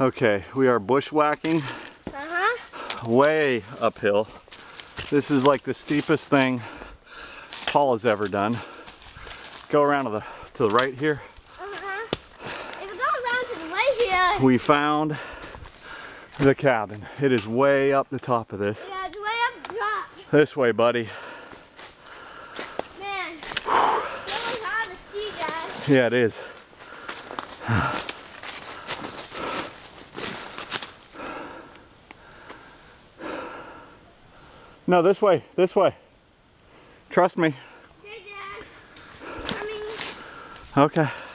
Okay, we are bushwhacking Uh-huh. way uphill. This is like the steepest thing Paul has ever done. Go around to the to the right here. Uh-huh. If it goes around to the right here, We found the cabin. It is way up the top of this. yeah, it's way up top. This way, buddy. Man, it's really hard to see, guys. Yeah, it is. No, this way, this way. Trust me. Okay, Dad. Coming. Okay.